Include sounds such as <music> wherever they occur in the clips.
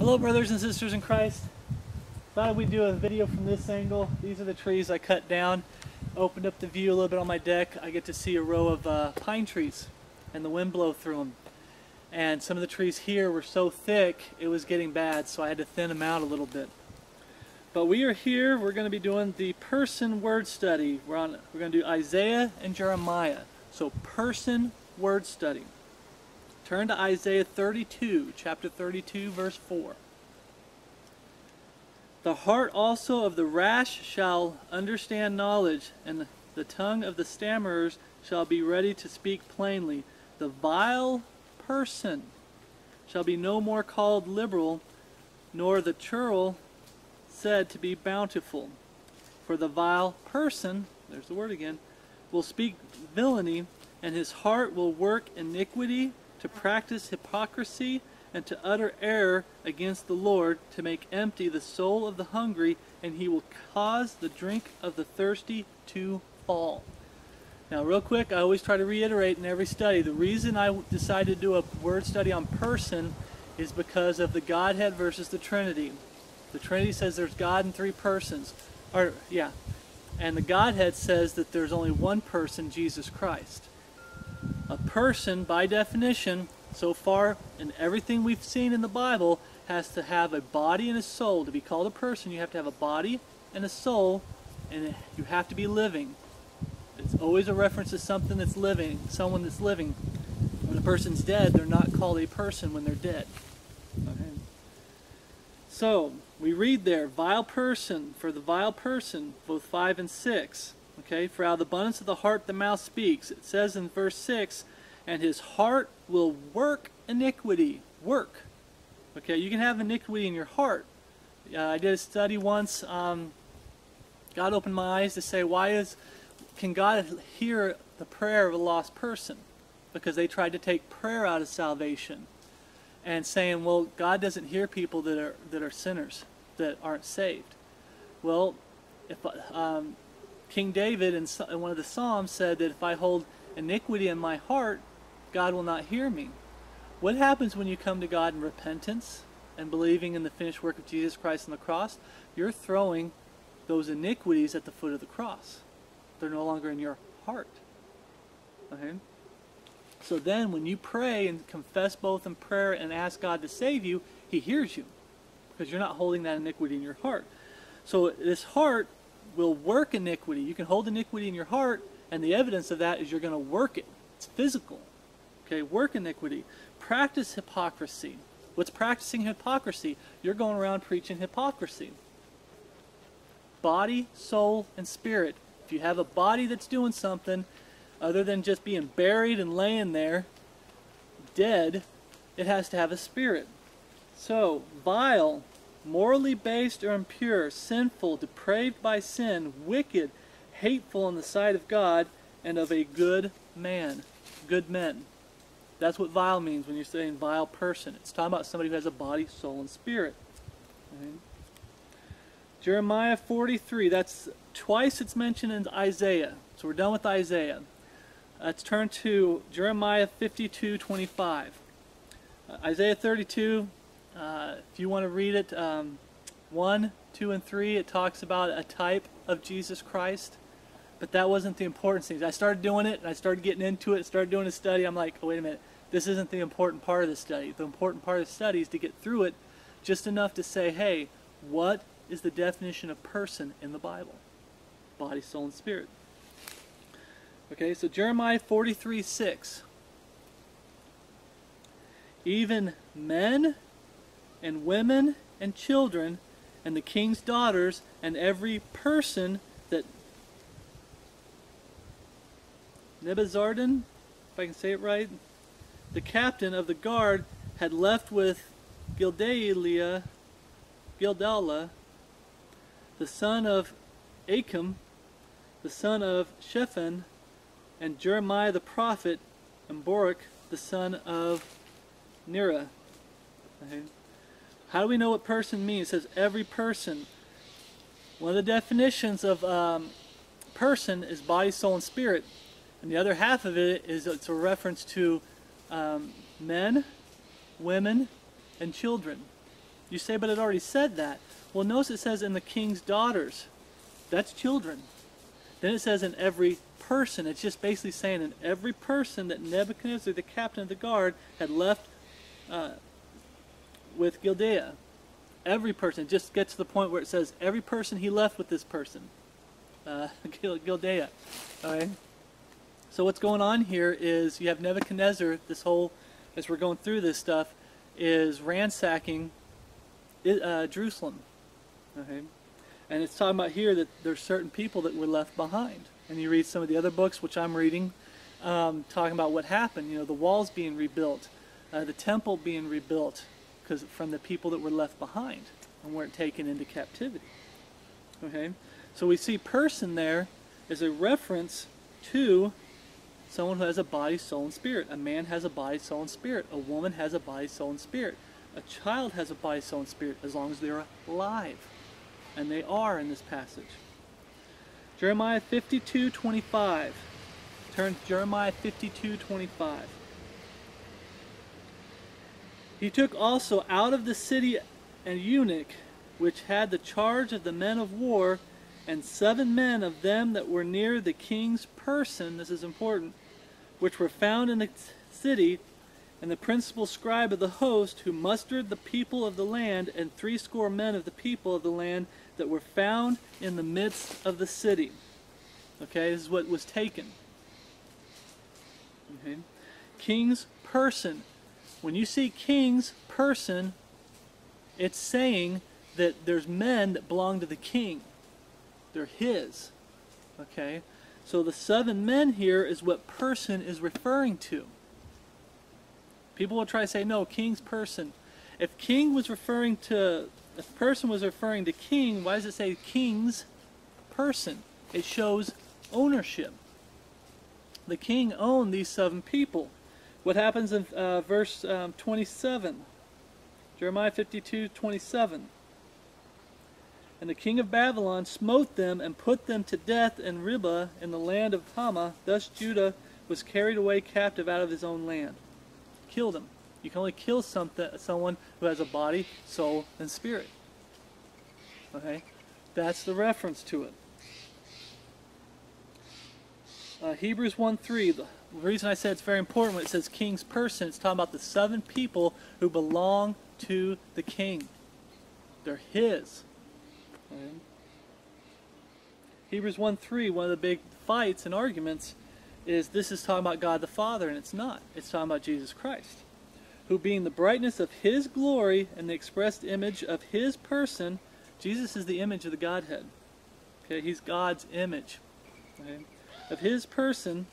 Hello brothers and sisters in Christ. Thought we'd do a video from this angle. These are the trees I cut down. Opened up the view a little bit on my deck. I get to see a row of uh, pine trees and the wind blow through them. And some of the trees here were so thick it was getting bad so I had to thin them out a little bit. But we are here, we're going to be doing the person word study. We're on we're going to do Isaiah and Jeremiah. So person word study. Turn to Isaiah 32, chapter 32, verse 4. The heart also of the rash shall understand knowledge, and the tongue of the stammerers shall be ready to speak plainly. The vile person shall be no more called liberal, nor the churl said to be bountiful. For the vile person, there's the word again, will speak villainy, and his heart will work iniquity to practice hypocrisy and to utter error against the Lord, to make empty the soul of the hungry, and he will cause the drink of the thirsty to fall. Now, real quick, I always try to reiterate in every study the reason I decided to do a word study on person is because of the Godhead versus the Trinity. The Trinity says there's God in three persons. Or, yeah. And the Godhead says that there's only one person, Jesus Christ. Person, by definition, so far in everything we've seen in the Bible, has to have a body and a soul. To be called a person, you have to have a body and a soul, and you have to be living. It's always a reference to something that's living, someone that's living. When a person's dead, they're not called a person when they're dead. Okay. So, we read there, vile person, for the vile person, both 5 and 6. Okay, for out of the abundance of the heart the mouth speaks. It says in verse 6, and his heart will work iniquity. Work. Okay, you can have iniquity in your heart. Uh, I did a study once. Um, God opened my eyes to say, why is can God hear the prayer of a lost person? Because they tried to take prayer out of salvation and saying, well, God doesn't hear people that are that are sinners, that aren't saved. Well, if um, King David in, in one of the Psalms said that if I hold iniquity in my heart, God will not hear me. What happens when you come to God in repentance and believing in the finished work of Jesus Christ on the cross? You're throwing those iniquities at the foot of the cross. They're no longer in your heart. Okay? So then when you pray and confess both in prayer and ask God to save you, he hears you because you're not holding that iniquity in your heart. So this heart will work iniquity. You can hold iniquity in your heart and the evidence of that is you're going to work it. It's physical. Okay, work iniquity. Practice hypocrisy. What's practicing hypocrisy? You're going around preaching hypocrisy. Body, soul, and spirit. If you have a body that's doing something other than just being buried and laying there, dead, it has to have a spirit. So, vile, morally based or impure, sinful, depraved by sin, wicked, hateful in the sight of God, and of a good man. Good men. That's what vile means when you're saying vile person. It's talking about somebody who has a body, soul, and spirit. Jeremiah 43, that's twice it's mentioned in Isaiah. So we're done with Isaiah. Let's turn to Jeremiah 52, 25. Uh, Isaiah 32, uh, if you want to read it, um, 1, 2, and 3, it talks about a type of Jesus Christ. But that wasn't the important thing. I started doing it, and I started getting into it, started doing a study. I'm like, oh, wait a minute this isn't the important part of the study. The important part of the study is to get through it just enough to say, hey, what is the definition of person in the Bible? Body, soul, and spirit. Okay, so Jeremiah 43 6. Even men and women and children and the king's daughters and every person that Nebuzaradan, if I can say it right, the captain of the guard had left with Gildalia, Gildala, the son of Achim, the son of Shaphan, and Jeremiah the prophet, and Baruch, the son of Neriah. Okay. How do we know what person means? It says every person. One of the definitions of um, person is body, soul, and spirit. And the other half of it is it's a reference to um, men, women, and children. You say, but it already said that. Well, notice it says in the king's daughters. That's children. Then it says in every person. It's just basically saying in every person that Nebuchadnezzar, the captain of the guard, had left uh, with Gildea. Every person. It just gets to the point where it says every person he left with this person. Uh, <laughs> Gildea. Okay? So what's going on here is you have Nebuchadnezzar, this whole, as we're going through this stuff, is ransacking uh, Jerusalem. Okay? And it's talking about here that there's certain people that were left behind. And you read some of the other books, which I'm reading, um, talking about what happened. You know, the walls being rebuilt, uh, the temple being rebuilt, because from the people that were left behind and weren't taken into captivity. Okay, so we see person there as a reference to someone who has a body, soul, and spirit. A man has a body, soul, and spirit. A woman has a body, soul, and spirit. A child has a body, soul, and spirit as long as they're alive. And they are in this passage. Jeremiah 52, 25. Turn to Jeremiah 52, 25. He took also out of the city an eunuch, which had the charge of the men of war, and seven men of them that were near the king's person, this is important, which were found in the city, and the principal scribe of the host, who mustered the people of the land, and threescore men of the people of the land that were found in the midst of the city. Okay, this is what was taken. Okay. King's person. When you see king's person, it's saying that there's men that belong to the king. They're his. Okay? So the seven men here is what person is referring to. People will try to say, no, king's person. If king was referring to, if person was referring to king, why does it say king's person? It shows ownership. The king owned these seven people. What happens in uh, verse um, 27? Jeremiah 52, 27. And the king of Babylon smote them and put them to death in Riblah in the land of Hamath. Thus Judah was carried away captive out of his own land. Killed him. You can only kill something, someone who has a body, soul, and spirit. Okay? That's the reference to it. Uh, Hebrews 1 3, the reason I said it's very important when it says king's person, it's talking about the seven people who belong to the king. They're his. Hebrews 1 3, one of the big fights and arguments is this is talking about God the Father, and it's not. It's talking about Jesus Christ, who being the brightness of his glory and the expressed image of his person, Jesus is the image of the Godhead. Okay, he's God's image. Okay, of his person,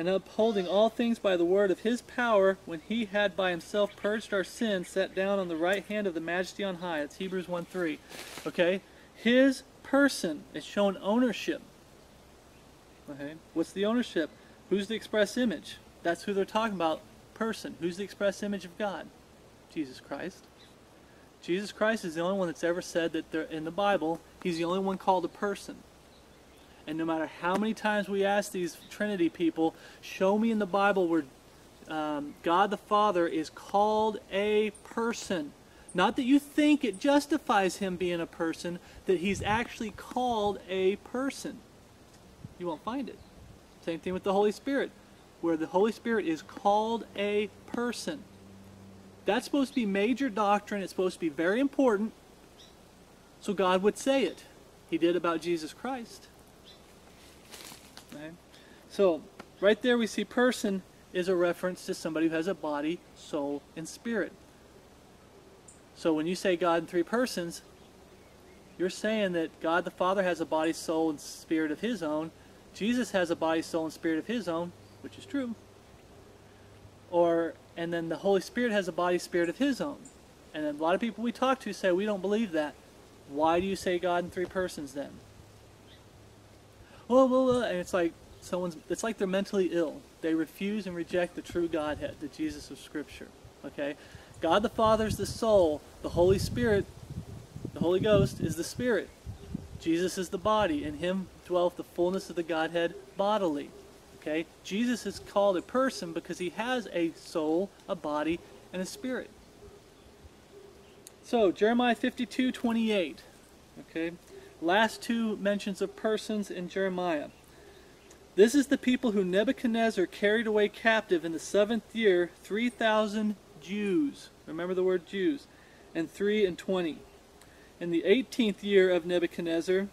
and upholding all things by the word of his power, when he had by himself purged our sins, sat down on the right hand of the majesty on high. It's Hebrews 1 3. Okay? His person is shown ownership. Okay? What's the ownership? Who's the express image? That's who they're talking about. Person. Who's the express image of God? Jesus Christ. Jesus Christ is the only one that's ever said that in the Bible, he's the only one called a person. And no matter how many times we ask these Trinity people, show me in the Bible where um, God the Father is called a person. Not that you think it justifies him being a person, that he's actually called a person. You won't find it. Same thing with the Holy Spirit, where the Holy Spirit is called a person. That's supposed to be major doctrine. It's supposed to be very important. So God would say it. He did about Jesus Christ. So, right there we see person is a reference to somebody who has a body, soul, and spirit. So when you say God in three persons, you're saying that God the Father has a body, soul, and spirit of his own. Jesus has a body, soul, and spirit of his own, which is true. Or and then the Holy Spirit has a body, spirit of his own. And a lot of people we talk to say we don't believe that. Why do you say God in three persons then? Blah, blah, blah, and it's like someone's, it's like they're mentally ill. They refuse and reject the true Godhead, the Jesus of Scripture. Okay? God the Father is the soul. The Holy Spirit, the Holy Ghost, is the Spirit. Jesus is the body. In him dwelleth the fullness of the Godhead bodily. Okay? Jesus is called a person because he has a soul, a body, and a spirit. So, Jeremiah 52 28. Okay. Last two mentions of persons in Jeremiah. This is the people who Nebuchadnezzar carried away captive in the seventh year, 3,000 Jews. Remember the word Jews. And 3 and 20. In the 18th year of Nebuchadnezzar,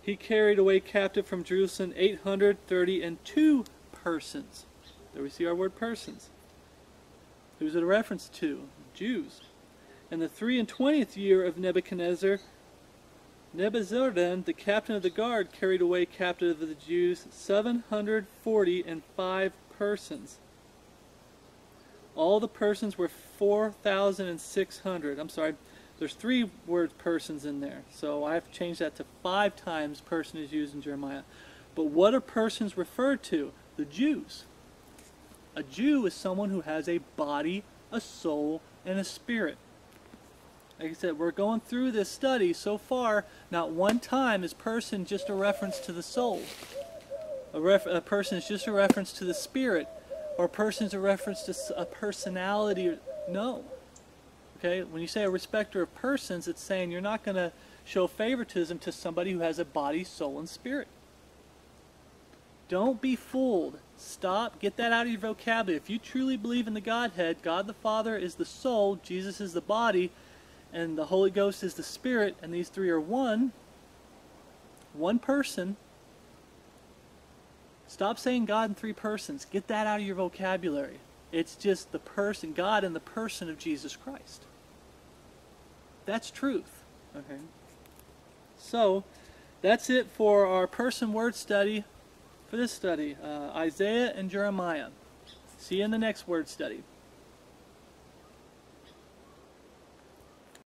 he carried away captive from Jerusalem 832 persons. There we see our word persons. Who's it a reference to? Jews. In the three and twentieth year of Nebuchadnezzar, Nebuzaradan, the captain of the guard, carried away captive of the Jews 740 and five persons. All the persons were 4,600. I'm sorry, there's three words persons in there. So I have to change that to five times person is used in Jeremiah. But what are persons referred to? The Jews. A Jew is someone who has a body, a soul, and a spirit. Like I said, we're going through this study so far. Not one time is person just a reference to the soul. A, ref a person is just a reference to the spirit. Or a person is a reference to a personality. No. Okay, when you say a respecter of persons, it's saying you're not going to show favoritism to somebody who has a body, soul, and spirit. Don't be fooled. Stop. Get that out of your vocabulary. If you truly believe in the Godhead, God the Father is the soul, Jesus is the body, and the Holy Ghost is the Spirit, and these three are one, one person, stop saying God in three persons. Get that out of your vocabulary. It's just the person, God and the person of Jesus Christ. That's truth. Okay. So, that's it for our person word study for this study. Uh, Isaiah and Jeremiah. See you in the next word study.